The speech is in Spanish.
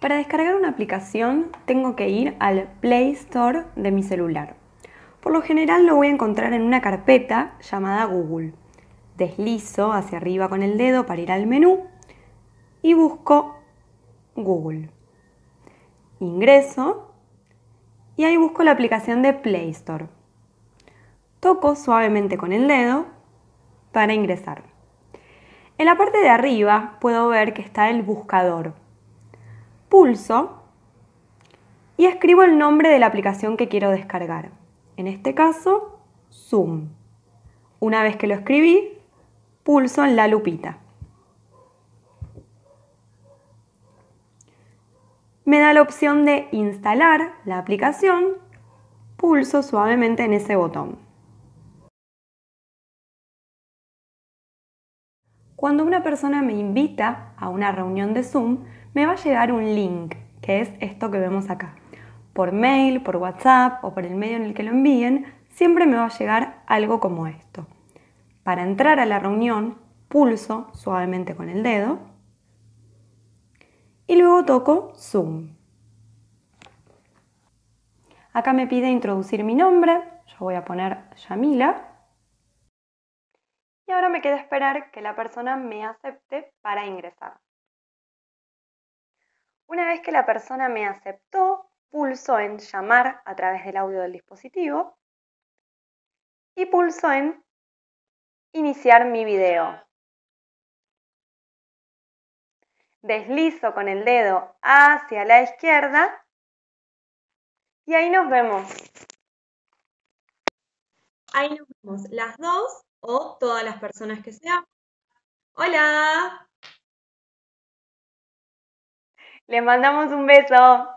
Para descargar una aplicación tengo que ir al Play Store de mi celular. Por lo general lo voy a encontrar en una carpeta llamada Google. Deslizo hacia arriba con el dedo para ir al menú y busco Google. Ingreso y ahí busco la aplicación de Play Store. Toco suavemente con el dedo para ingresar. En la parte de arriba puedo ver que está el buscador pulso y escribo el nombre de la aplicación que quiero descargar. En este caso, Zoom. Una vez que lo escribí, pulso en la lupita. Me da la opción de instalar la aplicación, pulso suavemente en ese botón. Cuando una persona me invita a una reunión de Zoom, me va a llegar un link, que es esto que vemos acá. Por mail, por WhatsApp o por el medio en el que lo envíen, siempre me va a llegar algo como esto. Para entrar a la reunión, pulso suavemente con el dedo y luego toco Zoom. Acá me pide introducir mi nombre, yo voy a poner Yamila. Y ahora me queda esperar que la persona me acepte para ingresar. Una vez que la persona me aceptó, pulso en llamar a través del audio del dispositivo y pulso en iniciar mi video. Deslizo con el dedo hacia la izquierda y ahí nos vemos. Ahí nos vemos las dos o todas las personas que sean. Hola. Le mandamos un beso.